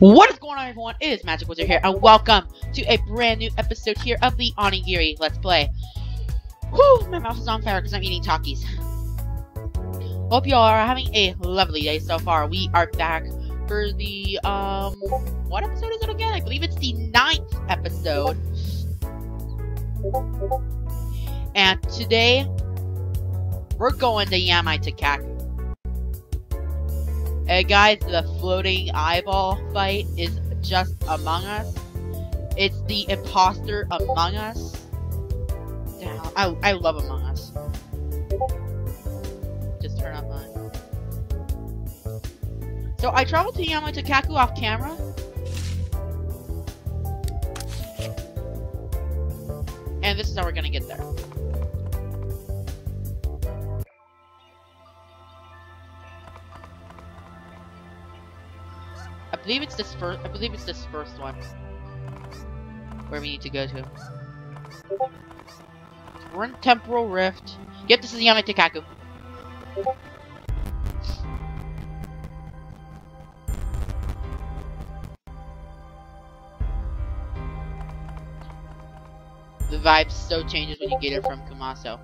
What is going on everyone? It is Magic Wizard here and welcome to a brand new episode here of the Onigiri Let's Play. Whew, my mouth is on fire because I'm eating Takis. Hope you all are having a lovely day so far. We are back for the, um, what episode is it again? I believe it's the ninth episode. And today, we're going to Yamai Takaku. Hey guys, the floating eyeball fight is just Among Us. It's the imposter Among Us. Damn, I, I love Among Us. Just turn up mine. So I traveled to Yamai Takaku off camera. And this is how we're gonna get there. Believe it's this first. I believe it's this first one where we need to go to. We're in Temporal Rift. Yep, this is Yamai Takaku. The vibe so changes when you get it from Kumaso.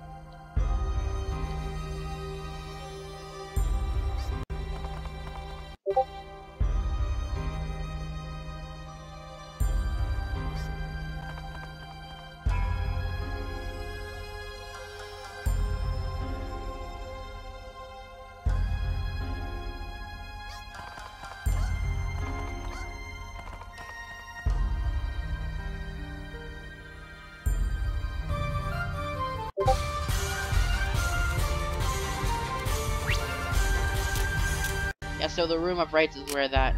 Yeah, so the Room of Rights is where that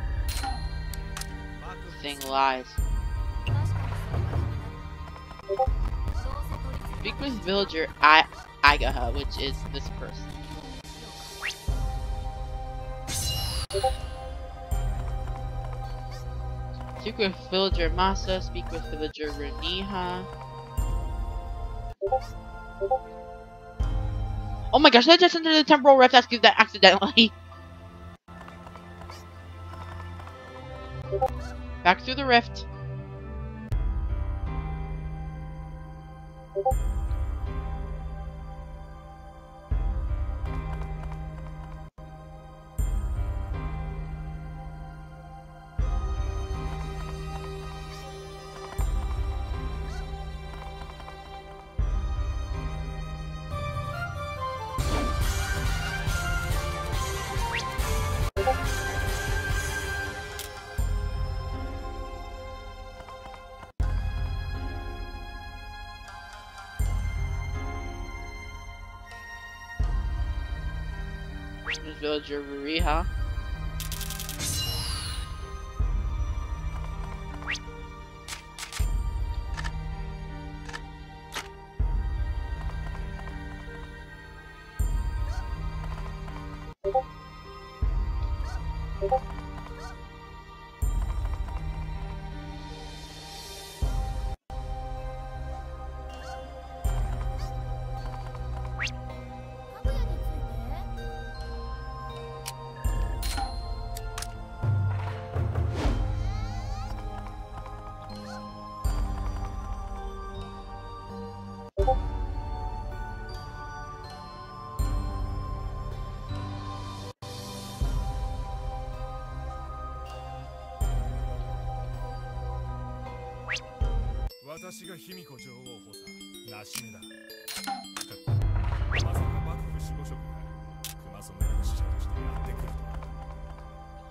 thing lies. Speak with villager I Agaha, which is this person. Speak with villager Masa, speak with villager Reniha. Oh my gosh, I just entered the temporal rift that accidentally. Back through the rift. Villager Ruriha.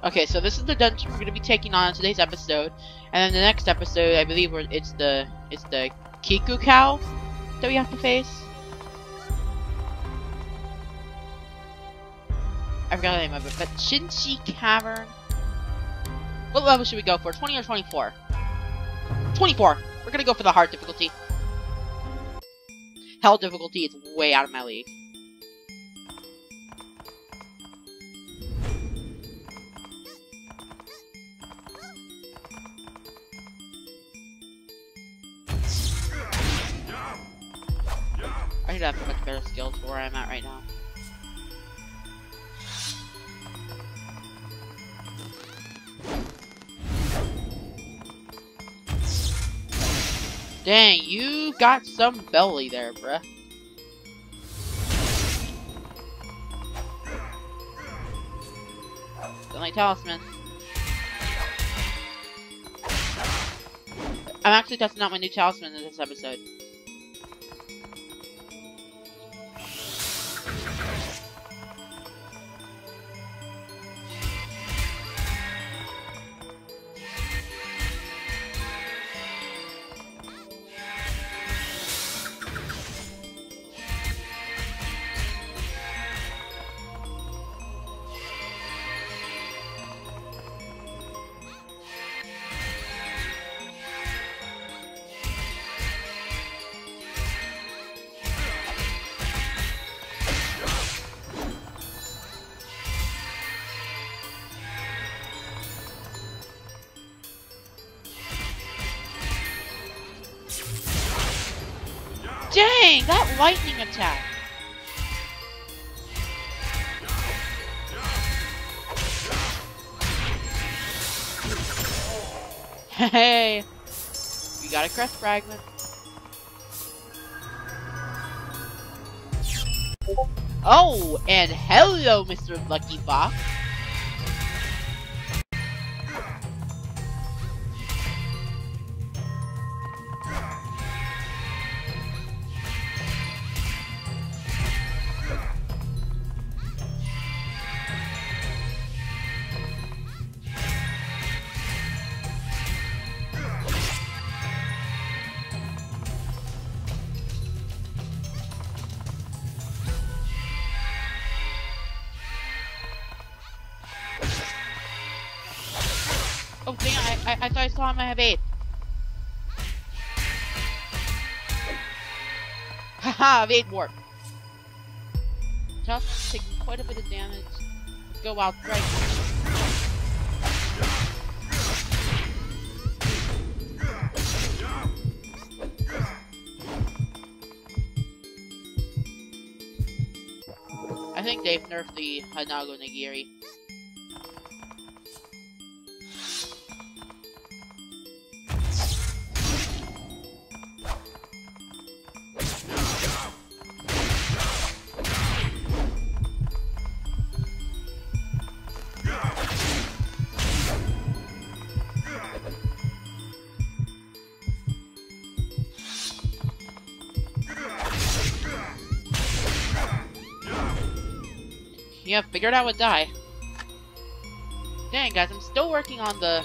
Okay, so this is the dungeon we're gonna be taking on today's episode, and then the next episode, I believe, it's the it's the Kiku cow that we have to face. I forgot the name of it, but Shinchi Cavern. What level should we go for? 20 or 24? 24. We're gonna go for the hard difficulty. Hell difficulty is way out of my league. Dang, you got some belly there, bruh. Sunlight Talisman. I'm actually testing out my new talisman in this episode. Attack. Hey, we got a crest fragment. Oh, and hello, Mr. Lucky Fox. I, thought I saw him I have eight. Haha, evade warp. Tough, taking quite a bit of damage. Go out strike. I think they've nerfed the Hanago Nagiri. Figured I would die. Dang, guys, I'm still working on the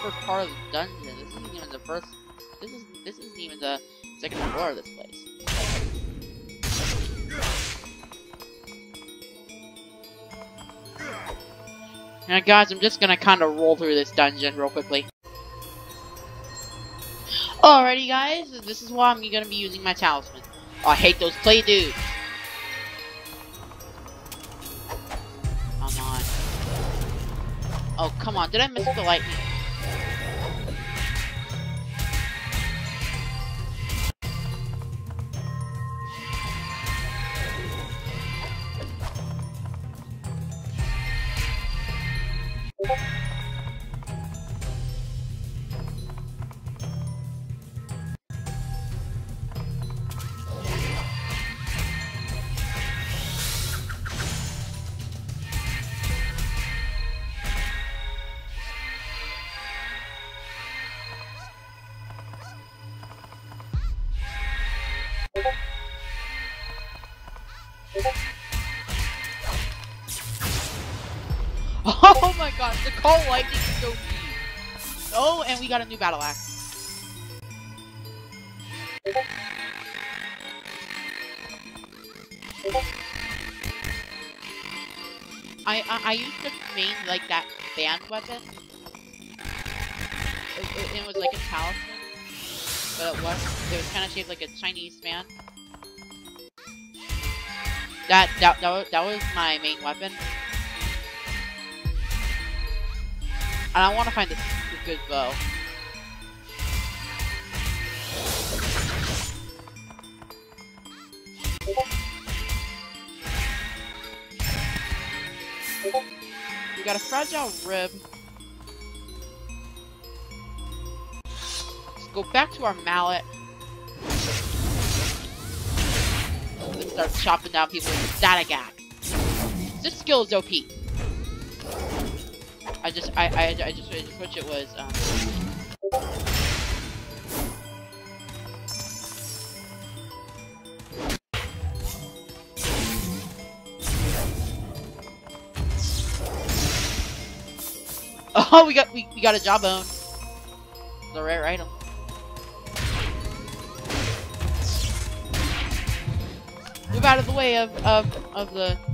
first part of the dungeon. This isn't even the first. This is this isn't even the second floor of this place. Now, guys, I'm just gonna kind of roll through this dungeon real quickly. Alrighty, guys, this is why I'm gonna be using my talisman. I hate those play dudes. Oh, come on. Did I miss the lightning? And we got a new battle axe. I, I I used to main like that band weapon. It, it, it was like a talisman, but it was it was kind of shaped like a Chinese man. That that that was, that was my main weapon. And I want to find a good bow. We got a fragile rib. Let's go back to our mallet. Let's start chopping down people with static axe. This skill is OP. I just, I, I, I just, I just wish it was, um... Oh, we got we, we got a jawbone. The rare item. Move out of the way of of of the of the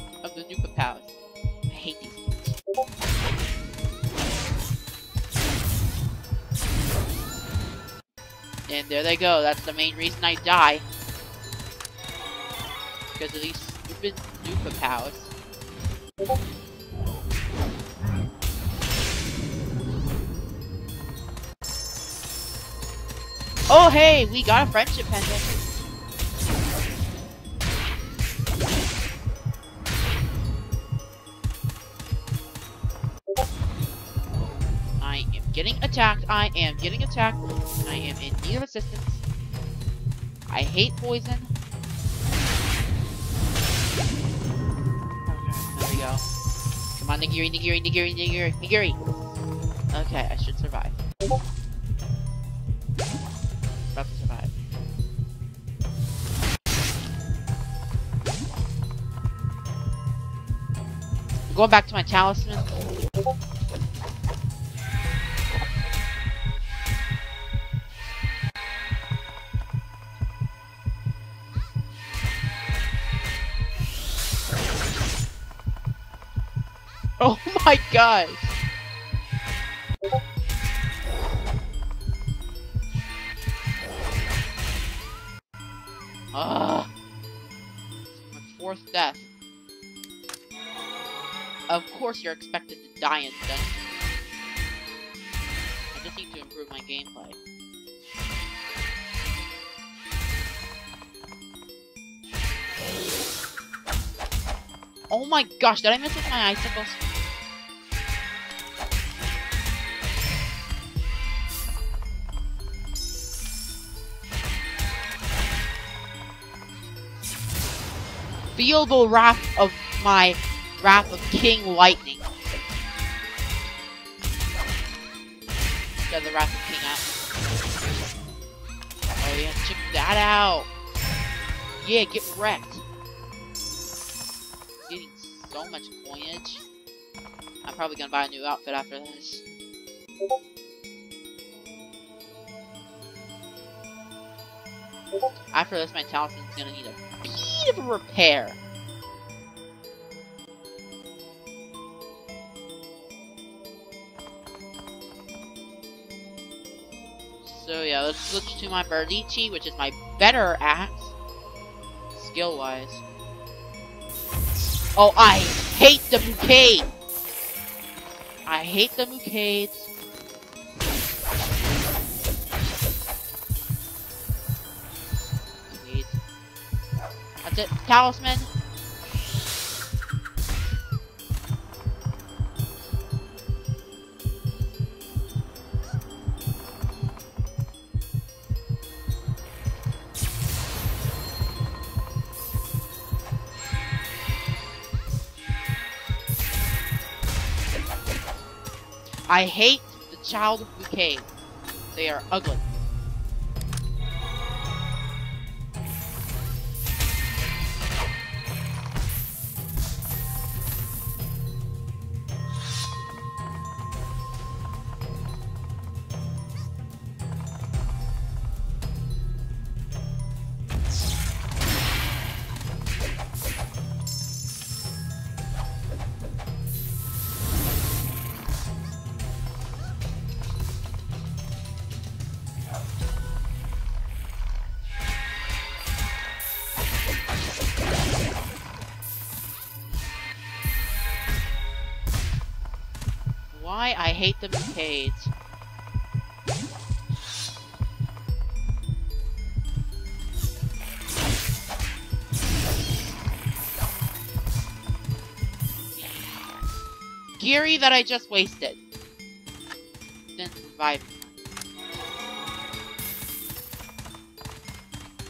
And there they go. That's the main reason I die. Because of these stupid Koopa Palace. Oh, hey, we got a friendship pendant. I am getting attacked. I am in need of assistance. I hate poison. Okay, There we go. Come on, Nigiri, Nigiri, Nigiri, Nigiri, Nigiri. Okay, I should survive. About to survive. I'm going back to my talisman. My god! Ah. Ugh. My fourth death. Of course you're expected to die in dungeon. I just need to improve my gameplay. Oh my gosh, did I miss with my icicles? Feel the wrath of my wrath of King Lightning. Get the wrath of King out. Oh yeah, check that out. Yeah, get wrecked. Getting so much coinage. I'm probably gonna buy a new outfit after this. After this, my talisman's gonna need a of a repair. So yeah, let's switch to my Bardici, which is my better axe, skill-wise. Oh, I hate the Mukade! I hate the Mukades. That's it. Talisman. I hate the child bouquet. They are ugly. Hate the Mukades. Geary that I just wasted. Didn't revive.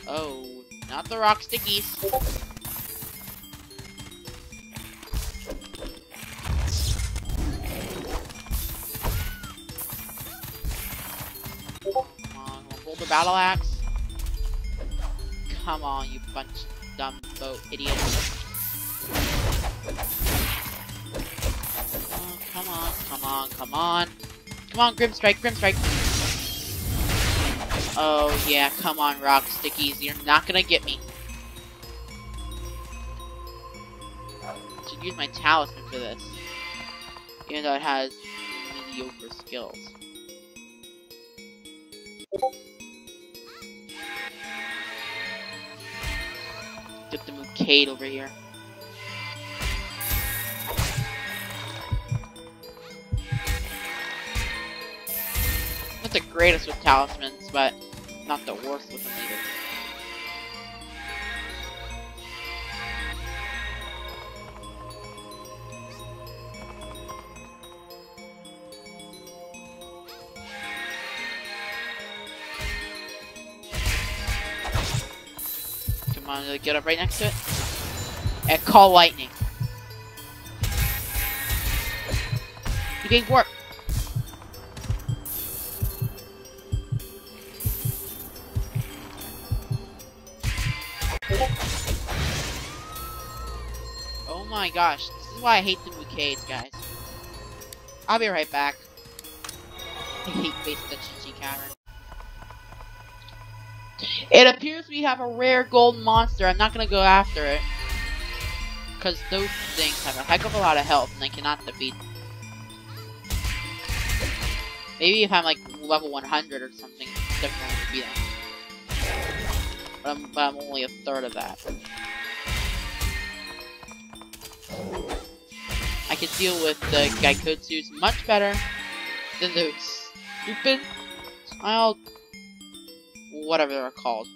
Oh, not the rock stickies. The battle axe. Come on, you bunch of dumb boat idiots. Oh, come on, come on, come on. Come on, Grimstrike, Grimstrike. Oh, yeah, come on, Rock Stickies. You're not gonna get me. I should use my talisman for this. Even though it has mediocre skills. Get the Mukade over here. Not the greatest with talismans, but not the worst with them either. Come on, get up right next to it. And call lightning. You getting work. Oh my gosh, this is why I hate the Mukades, guys. I'll be right back. I hate Face the Chichi Cavern. It appears we have a rare gold monster. I'm not gonna go after it. Because those things have a heck of a lot of health and I cannot defeat them. Maybe if I'm like level 100 or something, definitely would beat them. But I'm, but I'm only a third of that. I can deal with the Gaikotsus much better than those stupid smile whatever they're called.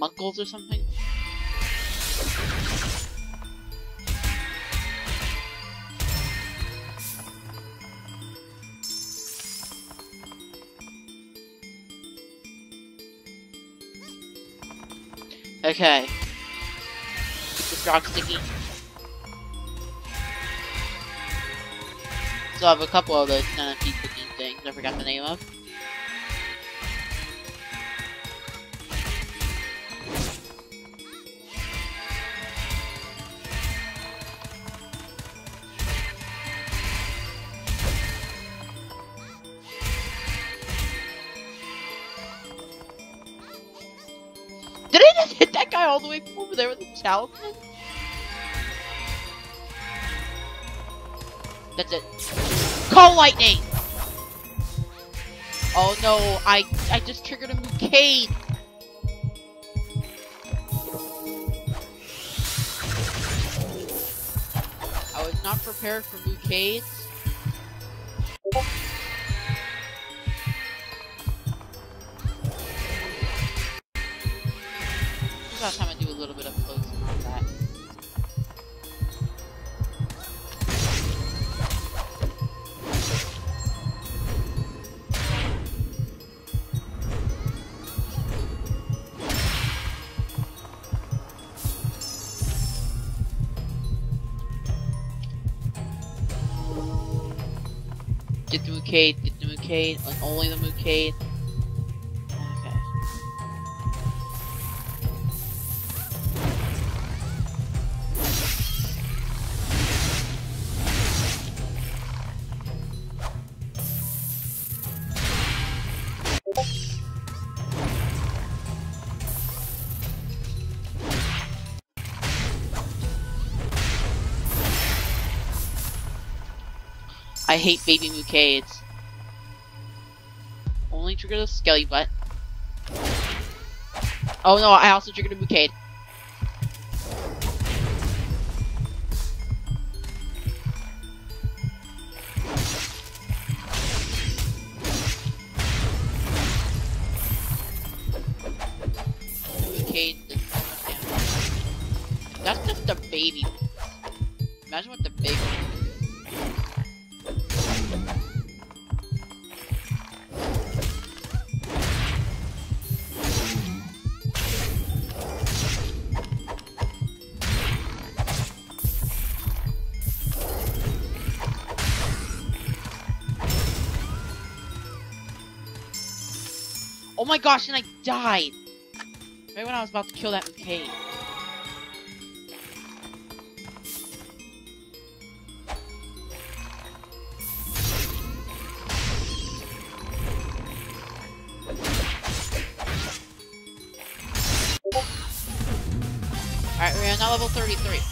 Munkles or something? Okay. This rock sticky. Still have a couple of those centipede looking things I forgot the name of. From over there with the talisman? That's it. Call lightning! Oh no, I I just triggered a Mukade! I was not prepared for Mukades. Last time I do a little bit of close combat. Get the Mukade, get the Mukade, and only the Mukade. I hate baby Mukades. Only trigger the Skelly butt. Oh no, I also triggered a Mukade. My gosh, and I died! Right when I was about to kill that Mukade. Alright, we're on level 33.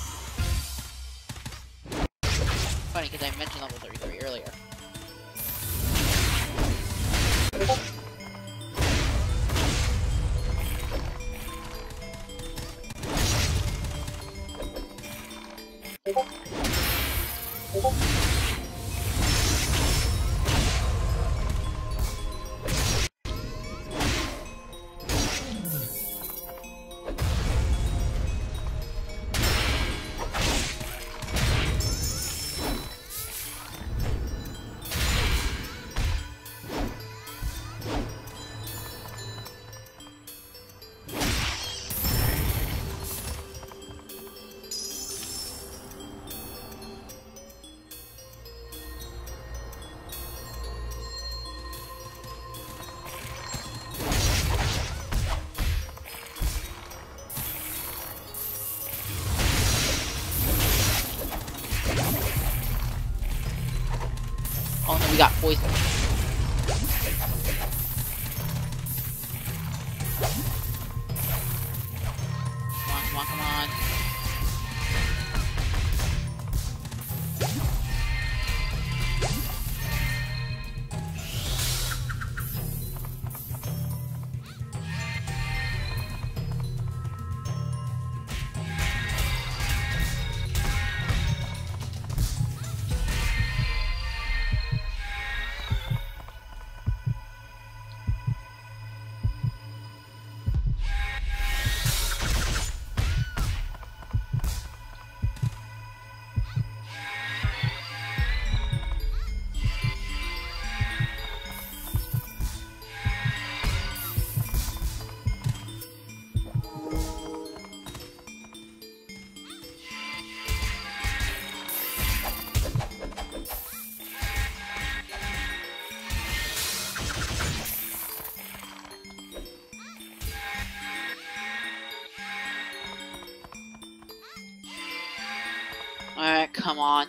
Come on.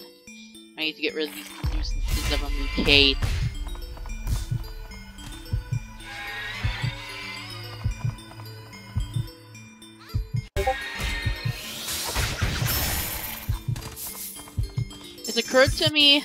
I need to get rid of these nuisances of a Mukade. It's occurred to me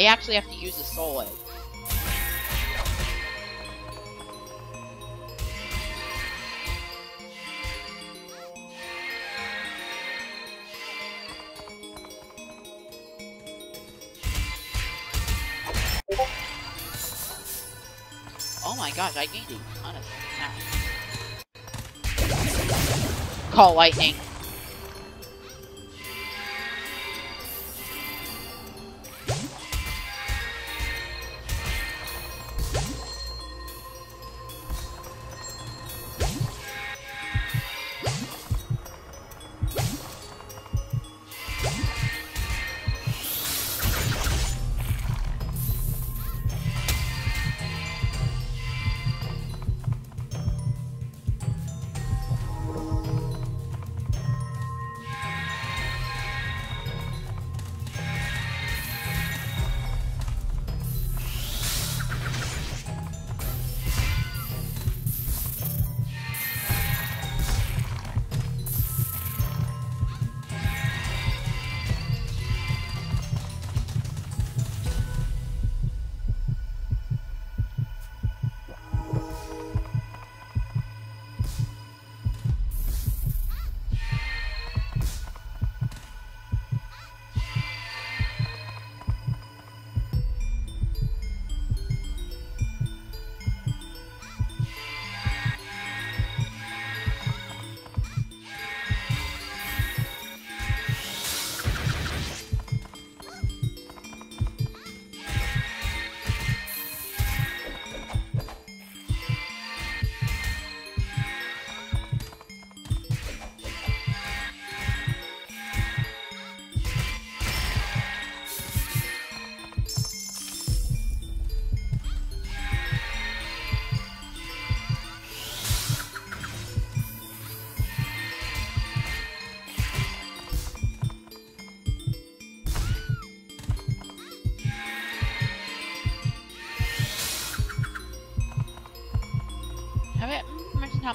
May actually have to use a soul egg. Oh my gosh, I gained a ton of. Call lightning.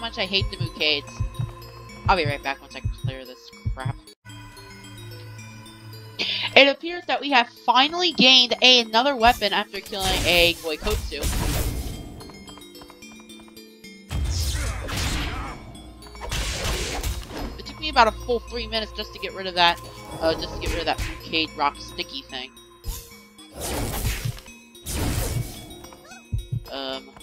Much I hate the Mukades. I'll be right back once I clear this crap. It appears that we have finally gained a, another weapon after killing a Gaikotsu. It took me about a full three minutes just to get rid of that, uh, just to get rid of that Mukade rock sticky thing. Um...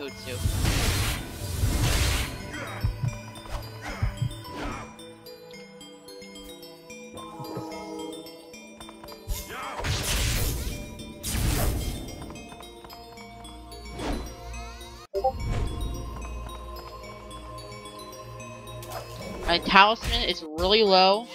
Gaikotsu. My talisman is really low.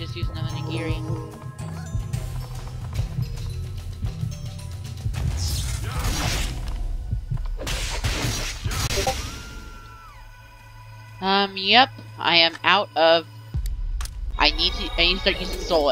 Just use another Nagiri. Um, yep, I am out of... I need to, I need to start using soul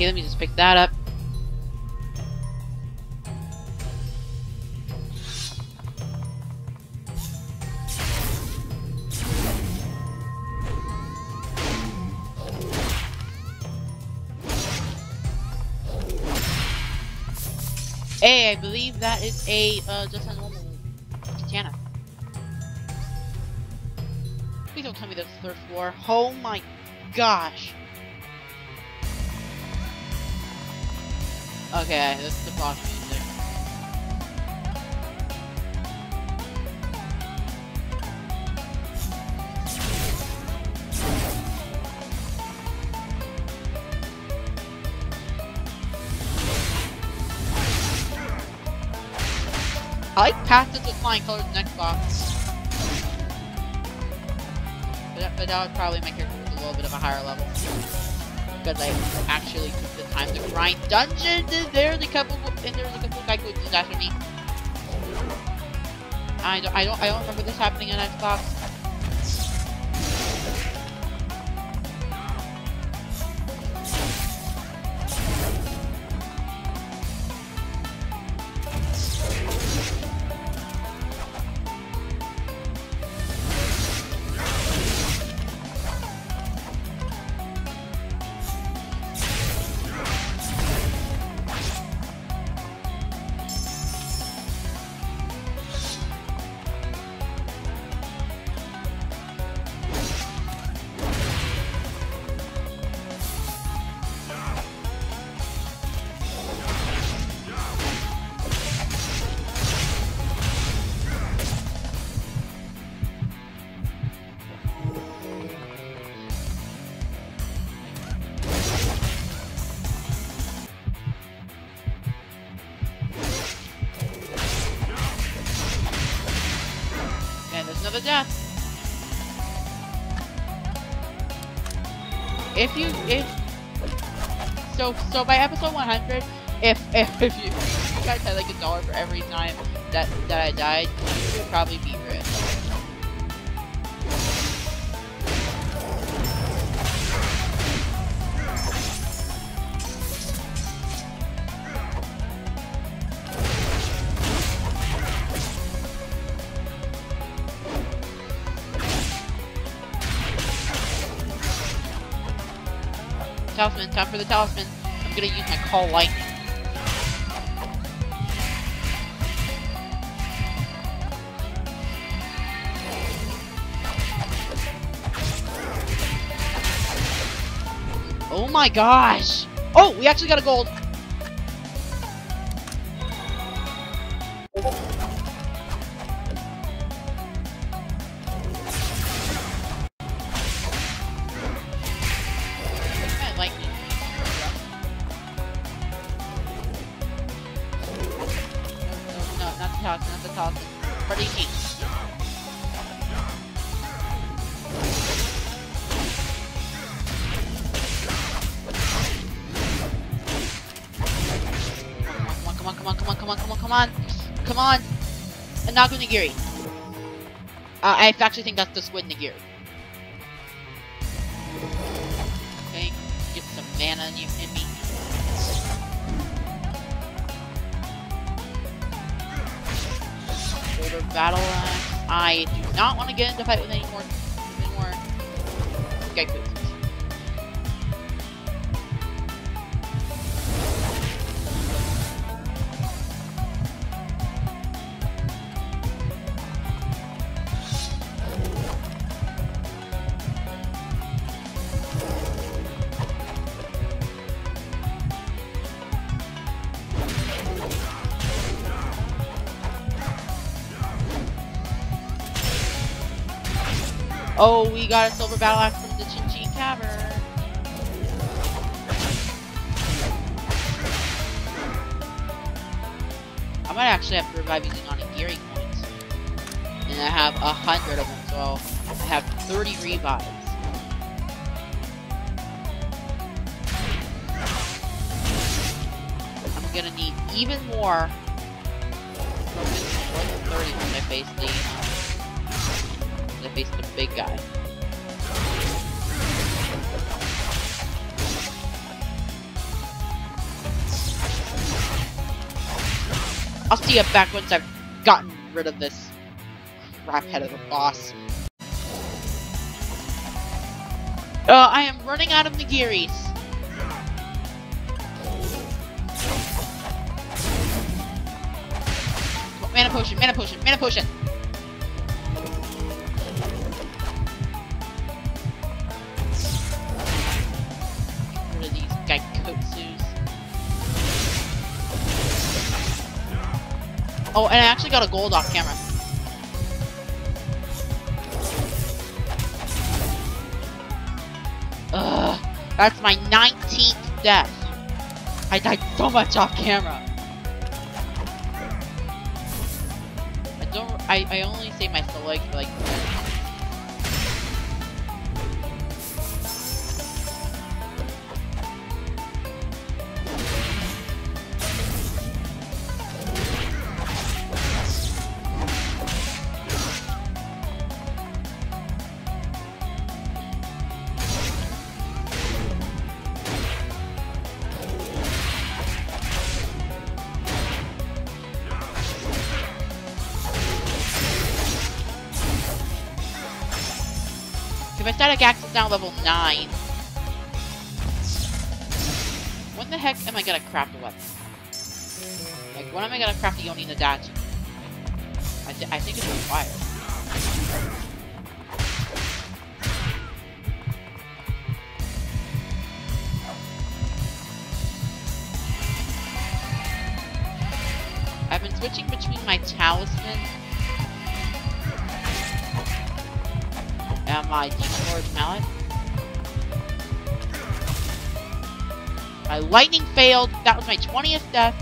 Okay, let me just pick that up. Hey, I believe that is a, uh, just a normal katana. Please don't tell me that's the third floor. Oh my gosh. Okay, this is the boss music. I like patterns with flying colors next box. But, but that would probably make it a little bit of a higher level. Because I actually time to grind dungeons, and there's a couple, and there's a couple guy glitches after me. I don't, I don't, I don't remember this happening on Xbox. Another death. If you if so so by episode 100, if if, if you, if you guys had like a dollar for every time that that I died, you would probably be rich. Time for the talisman. I'm gonna use my call lightning. Oh my gosh! Oh, we actually got a gold. Uh, I actually think that's the Squid Nigiri. Okay, get some mana in, you, in me. Shoulder battle axe. I do not want to get into fight with any more, any more Geikus. Oh, we got a silver battle axe from the Chin Chin Cavern. I might actually have to revive using on Onigiri coins. And I have a hundred of them, so I have 30 revives. I'm gonna need even more. More than 30 when I face face the big guy. I'll see you back once I've gotten rid of this crap head of a boss. Uh, I am running out of Nigiris. Mana potion, mana potion, mana potion! Oh, and I actually got a gold off camera. Ugh, that's my 19th death. I died so much off camera. I don't. I, I only save my legs like. Now level 9, when the heck am I gonna craft a weapon? Like, when am I gonna craft the Yoni Nadachi? I, th I think it's required. I've been switching between my talisman my Lord's mallet. My lightning failed. That was my 20th death.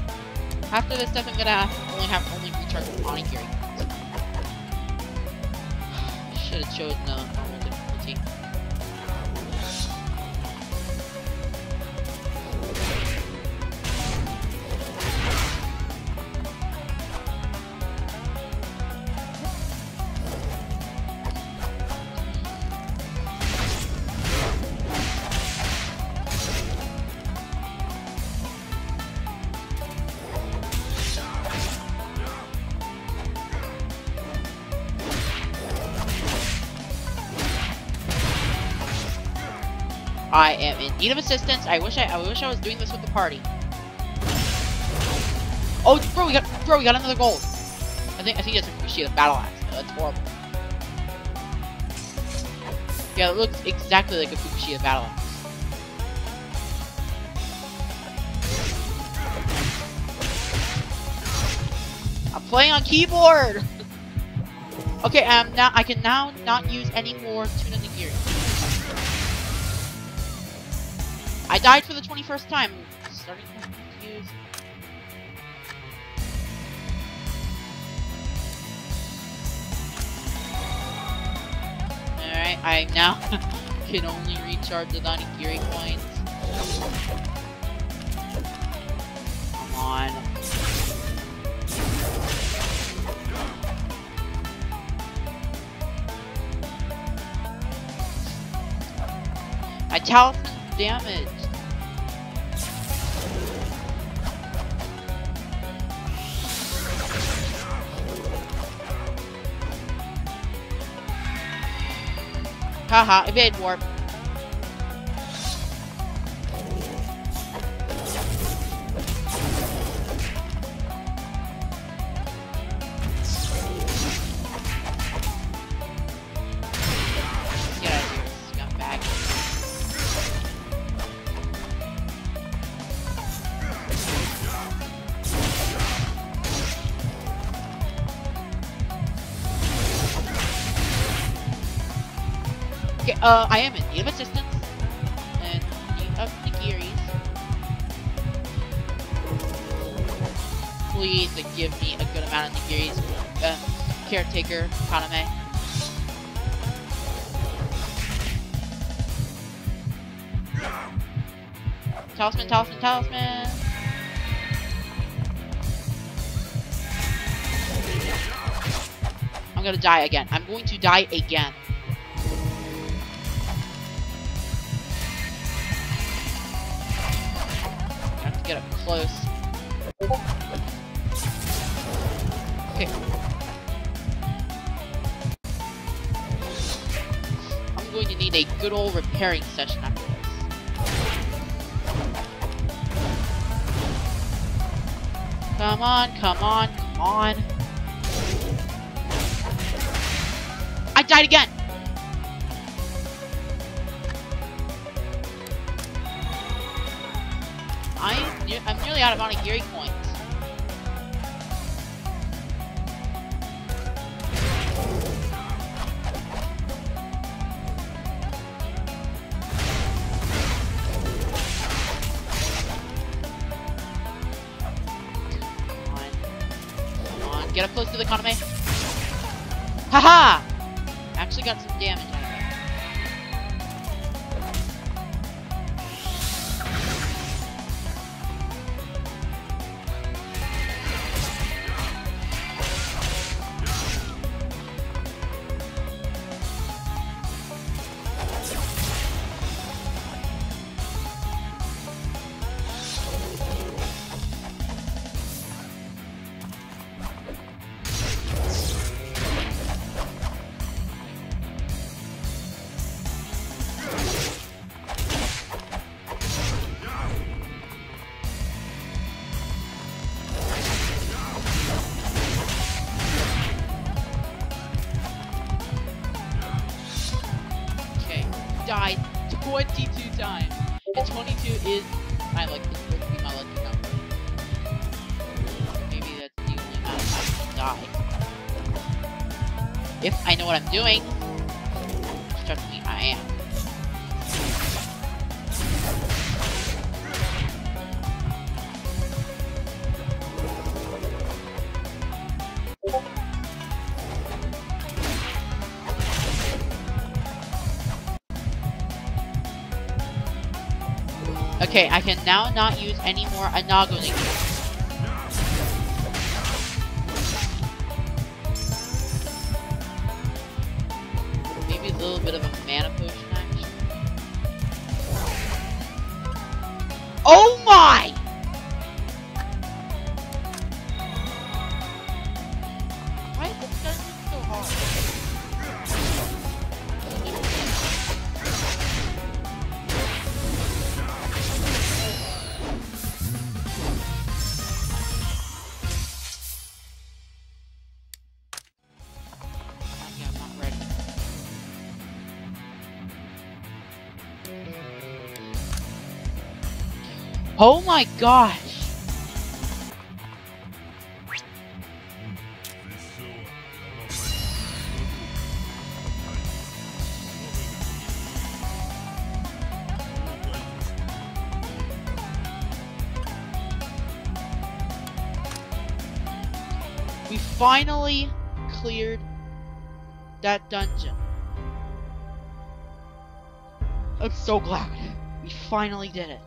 After this death, I'm gonna only have only recharge with Onigiri. Should have chosen the normal need of assistance. I wish I, I wish I was doing this with the party. Oh, bro, we got, bro, we got another gold. I think, I think that's a Fukushima battle axe. That's horrible. Yeah, it looks exactly like a Fukushima battle axe. I'm playing on keyboard. okay, um, now I can now not use any more Tuna I died for the 21st time. I'm starting to confused. Alright, I now can only recharge the Onigiri coins. Come on. My damaged. Haha, evade warp. Uh, I am in need of assistance. And need of Nigiris. Please give me a good amount of Nigiris. Uh, caretaker, Kaname. Talisman, talisman, talisman! I'm gonna die again. I'm going to die again. Repairing session after this. Come on, come on, come on. I died again! I'm, I'm nearly out of Onigiri coins. Haha! Okay, I can now not use any more. Maybe Oh my gosh! We finally cleared that dungeon. I'm so glad. We finally did it.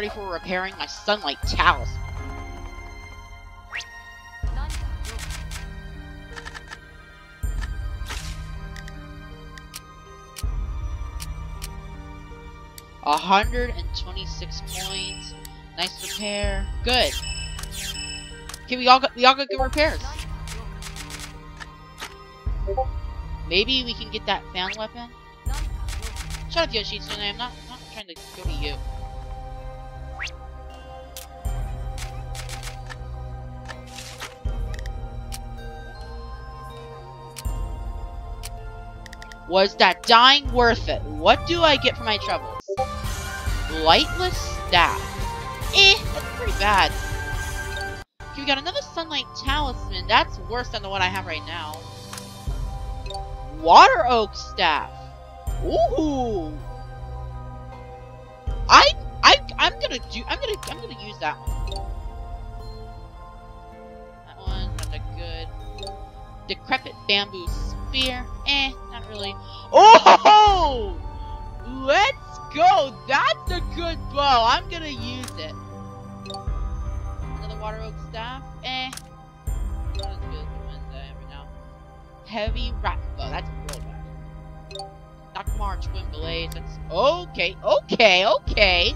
Ready for repairing my sunlight talisman. A hundred and twenty-six points. Nice repair. Good. Okay, we all got we all got good repairs. Maybe we can get that fan weapon. Shut up, Yoshi. I'm not I'm not trying to go to you. Was that dying worth it? What do I get for my troubles? Lightless staff. Eh, that's pretty bad. Okay, we got another sunlight talisman. That's worse than the one I have right now. Water oak staff. Ooh. I I I'm gonna do I'm gonna I'm gonna use that one. That one, not that good. Decrepit bamboo spear. Eh, really. Oh! Let's go! That's a good bow. I'm gonna use it. Another water oak staff. Eh. Not as good as the ones I have now. Heavy rat bow. That's real bad. Dark March Wind Blaze. That's okay. Okay. Okay.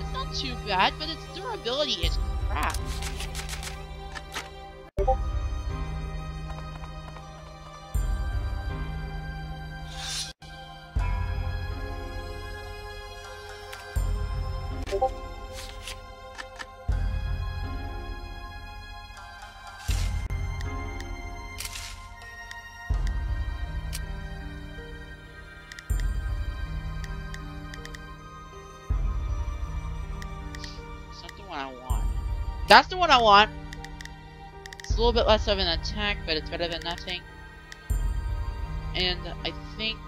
It's not too bad, but its durability is crap. That's the one I want. It's a little bit less of an attack, but it's better than nothing. And I think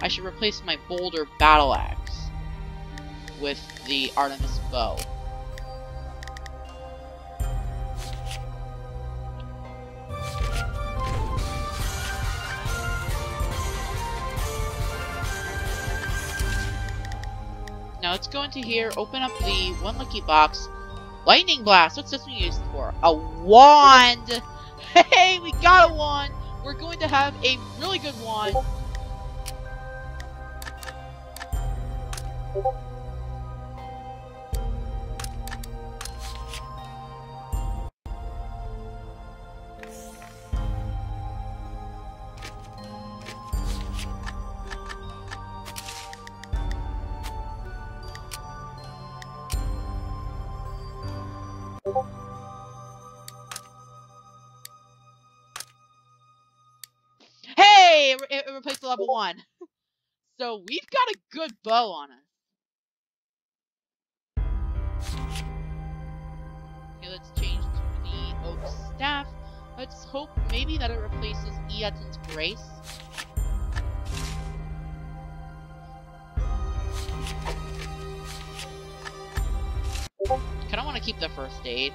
I should replace my Boulder Battle Axe with the Artemis Bow. Let's go into here, open up the one lucky box. Lightning Blast, what's this one used for? A wand! Hey, we got a wand! We're going to have a really good wand. So we've got a good bow on us. Okay, let's change to the oak staff. Let's hope maybe that it replaces Eaton's grace. Kinda wanna keep the first aid.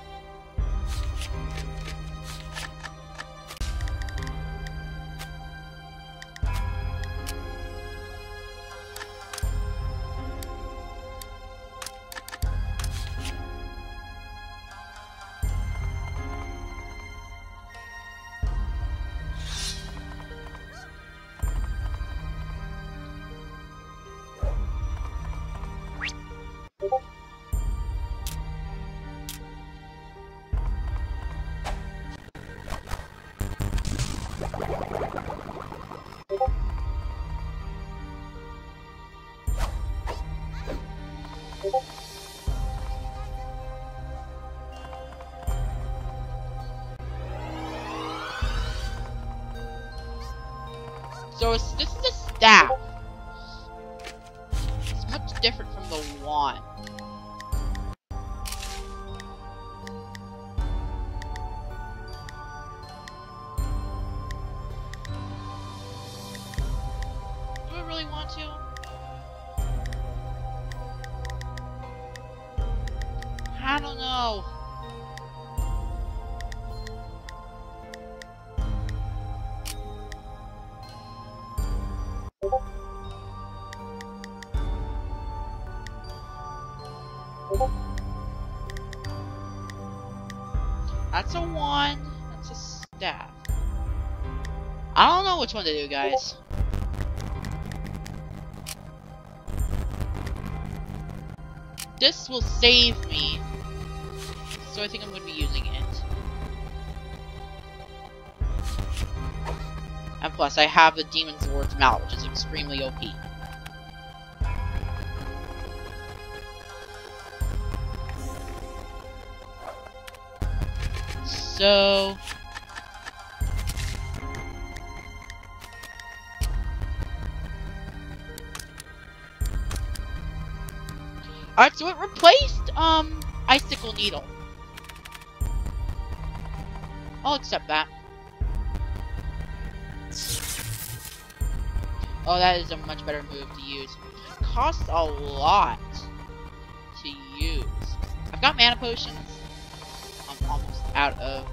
One. That's a staff. I don't know which one to do, guys. This will save me. So I think I'm going to be using it. And plus, I have the Demon's Lord's Mallet, which is extremely OP. So... Alright, so it replaced, um, Icicle Needle. I'll accept that. Oh, that is a much better move to use. Costs a lot to use. I've got mana potions. I'm almost out of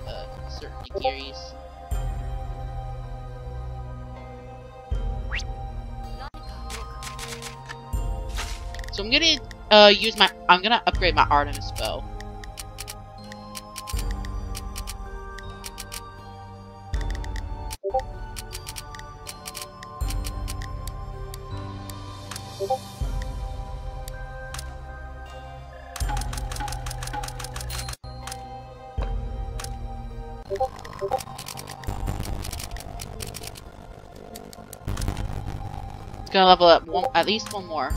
Nigiris. So I'm gonna uh, use my- I'm gonna upgrade my Artemis bow. Level up one, at least one more.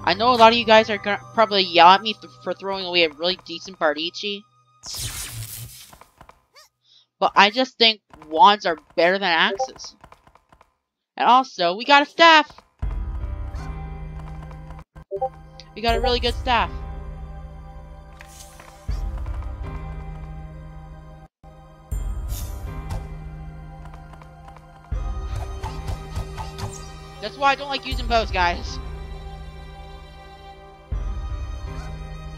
I know a lot of you guys are gonna probably yell at me th for throwing away a really decent Bardici. But I just think wands are better than axes. And also, we got a staff! We got a really good staff. That's why I don't like using bows, guys.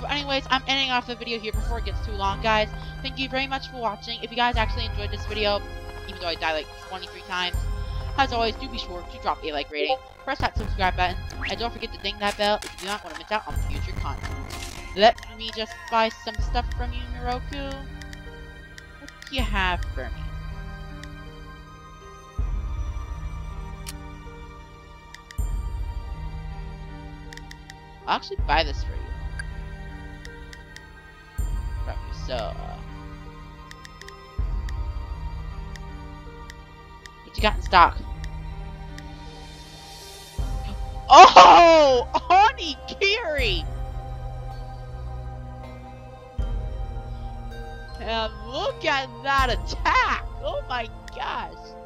But anyways, I'm ending off the video here before it gets too long, guys. Thank you very much for watching. If you guys actually enjoyed this video, even though I died like 23 times, as always, do be sure to drop a like rating, press that subscribe button, and don't forget to ding that bell if you do not want to miss out on future content. Let me just buy some stuff from you, Miroku. What do you have for me? I'll actually buy this for you. You, so, What you got in stock? Oh! Onikiri! And look at that attack! Oh my gosh!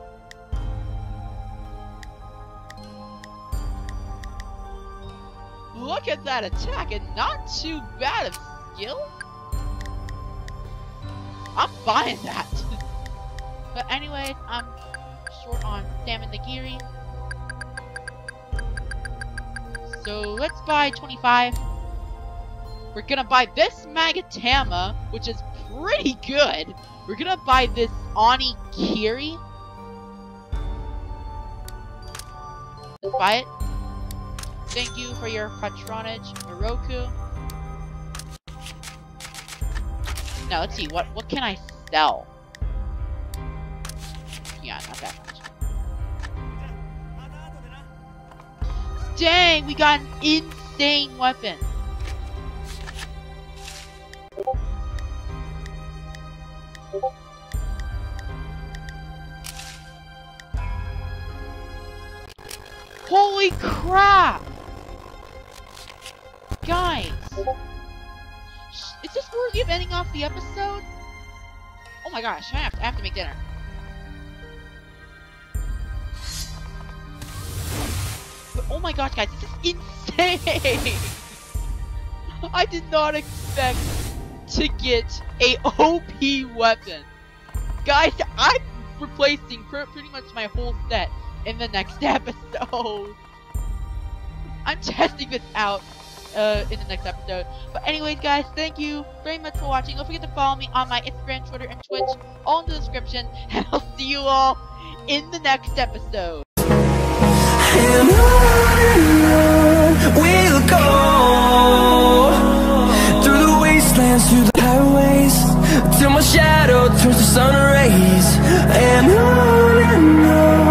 Look at that attack and not too bad of skill? I'm buying that! but anyway, I'm short on Salmon Nigiri. So let's buy 25. We're gonna buy this Magatama, which is pretty good. We're gonna buy this Oni Kiri. Let's buy it. Thank you for your patronage, Miroku. Now let's see, what what can I sell? Yeah, not that much. Dang, we got an insane weapon. Holy crap! Guys! Is this worthy of ending off the episode? Oh my gosh, I have to, I have to make dinner. But oh my gosh, guys, this is insane! I did not expect to get a OP weapon. Guys, I'm replacing pr pretty much my whole set in the next episode. I'm testing this out uh, in the next episode. But anyways, guys, thank you very much for watching. Don't forget to follow me on my Instagram, Twitter, and Twitch, all in the description. And I'll see you all in the next episode. And on we'll go Through the wastelands, through the highways Till my shadow turns to sun rays And on and on